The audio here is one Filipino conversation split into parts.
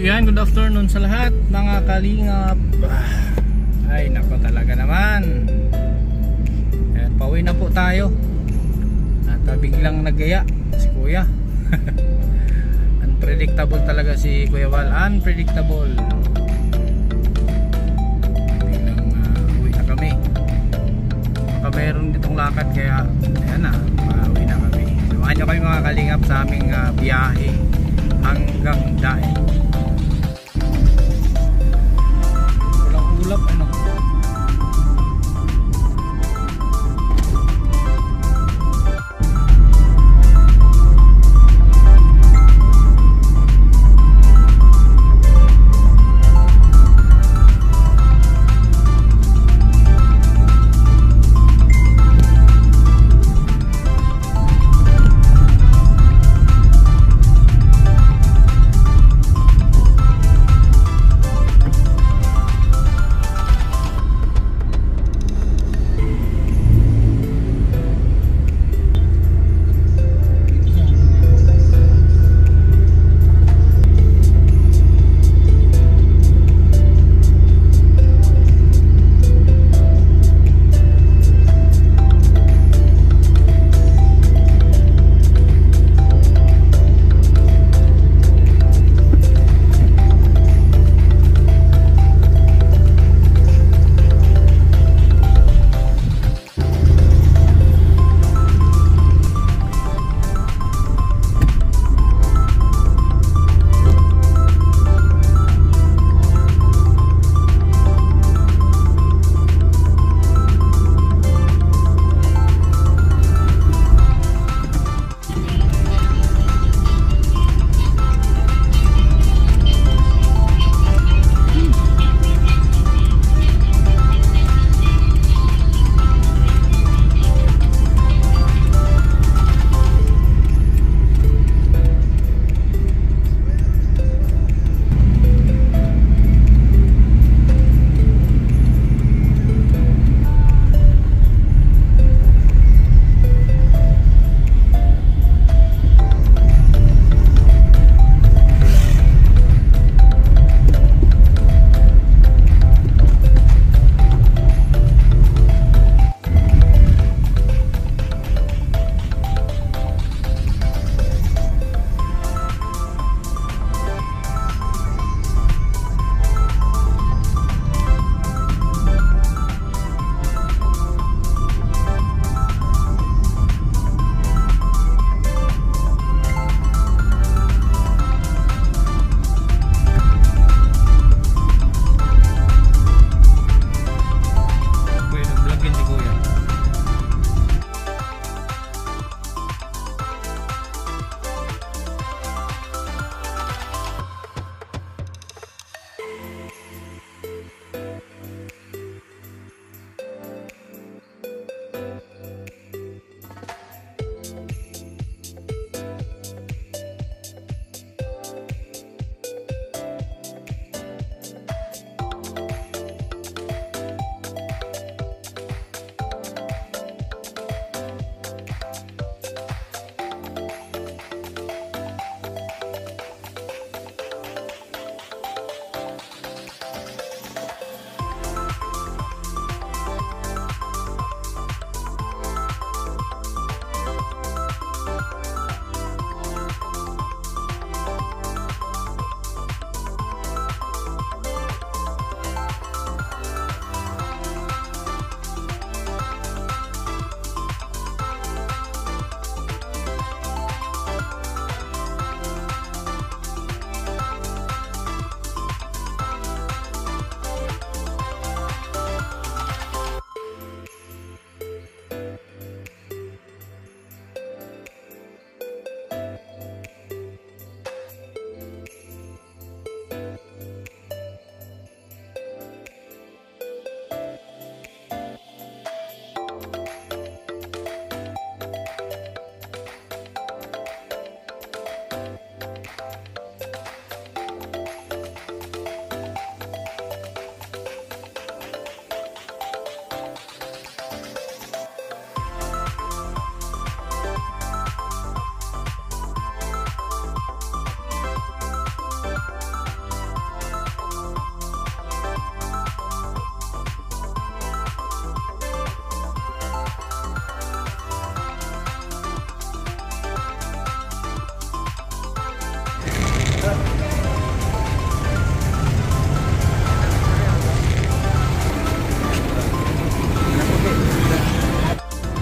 Yan, good afternoon sa lahat mga kalingap. Ay, nako talaga naman. Ayan, pauwi na po tayo. At uh, biglang nagaya si kuya. Unpredictable talaga si Kuya Wal. Unpredictable. Biglang uh, uwi na kami. Baka meron ditong lakad kaya Ayan na, pauwi na kami. Samahan nyo kami mga kalingap sa aming uh, biyahe Hanggang Daig tulap ano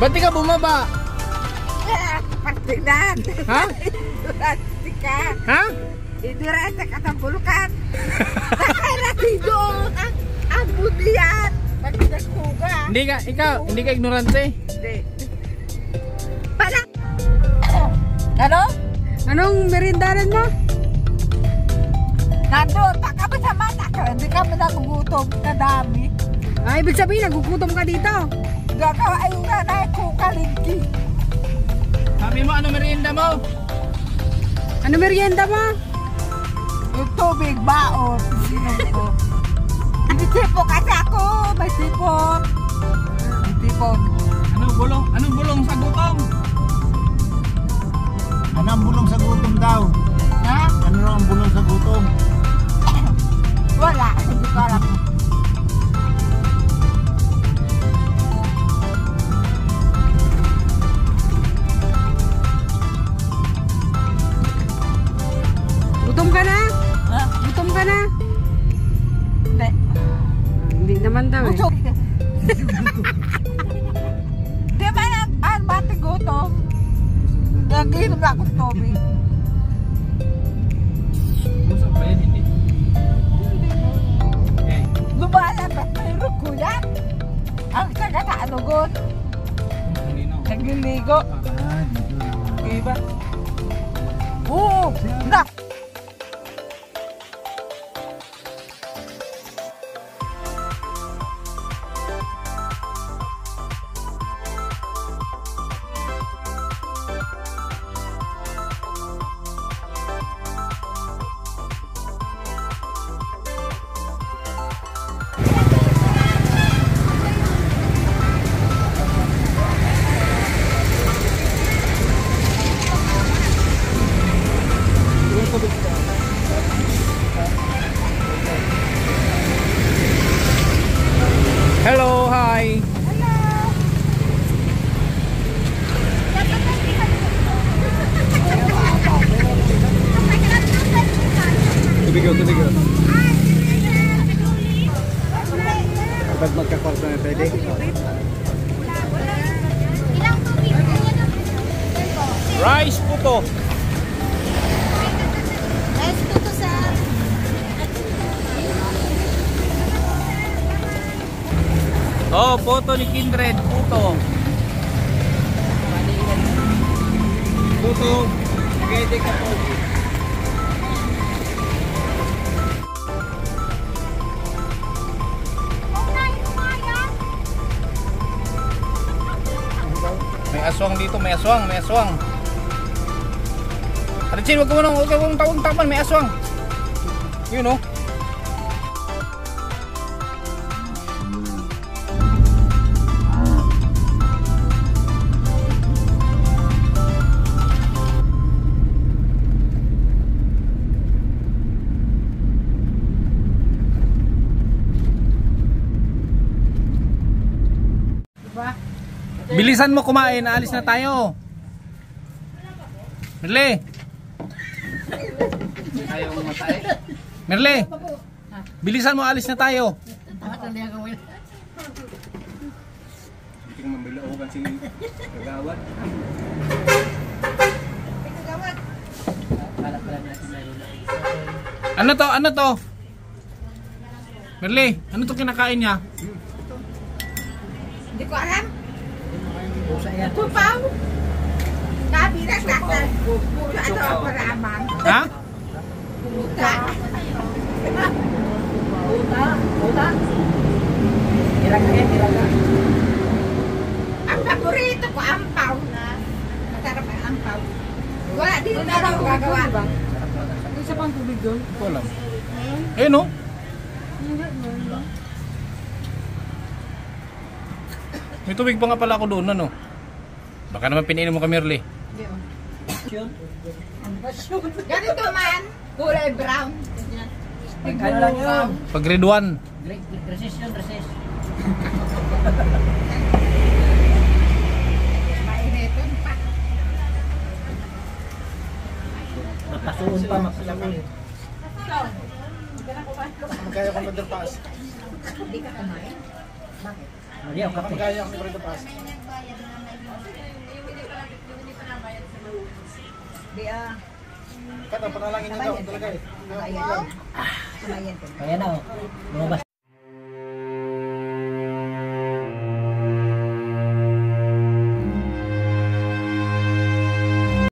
Ba't di ka bumaba? Partidan. Ha? Durante ka. Ha? Idurante ka sa bulkan. Nakala doon ang ang budiyan. Pagkaskuga. Hindi ka, ikaw, hindi ka ignorante. Hindi. Para. Ano? Anong merindaran mo? Nandun, pa kami sa mata ka. Hindi kami nagugutom. Kadami. Ah, ibig sabihin, nagugutom ka dito. Gagawa ayun na na ko kalingki. Sabi mo, ano merienda mo? Ano merienda mo? Yung tubig, baon. Hindi sipok kasi ako. May sipok. May sipok. Ano bulong, anong bulong sa gutom? Ano ang bulong sa gutom daw? Ha? Ano ang bulong sa gutom? Wala. Hindi ko alam. Naginom na akong tubig. Usap ba yan, hindi? Okay. Lumalabas na yung ruko yan. Ang saga na anugon. Kanino? Nagliligo. Ah, dito na. Diba? Oo. Na. Tubig yun. Ba't magka-course na pwede? Rice puto. Oh, puto ni Kindred, puto. Puto. Pwede ka po. May aswang dito, may aswang, may aswang. Richie, wag mo nang, wag mong tawag tapan, may aswang. Yun oh. Bilisan mo kumain, aalis na tayo. Merle. Ayaw matay. Merle. Bilisan mo, alis na tayo. Hindi mambila ko kasi kagawad. Ano to? Ano to? Merle, ano to kinakain niya? Hindi ko alam. Tupaw. Sabi na sa akin. Pusa ito ang paraman. Ha? Puta. Ang paborito ko, ampaw. Masarap ang ampaw. Wala dito na ako gagawa. Isa pang tubig doon. Hindi ko alam. Ayun oh. May tubig pa nga pala ako doon, ano? Baka naman pininom mo kami early. Ganito man, kulay brown. Ano lang yun? Pag grade 1. Mainiton pa. Napasuon pa, mapasakal. Magkaya kong underpass. Hindi ka kumain. Hindi ako kape. Kaya ako rito pas. Di ah. Kata panalangin niyo daw talaga eh. Kaya na oh. Lumabas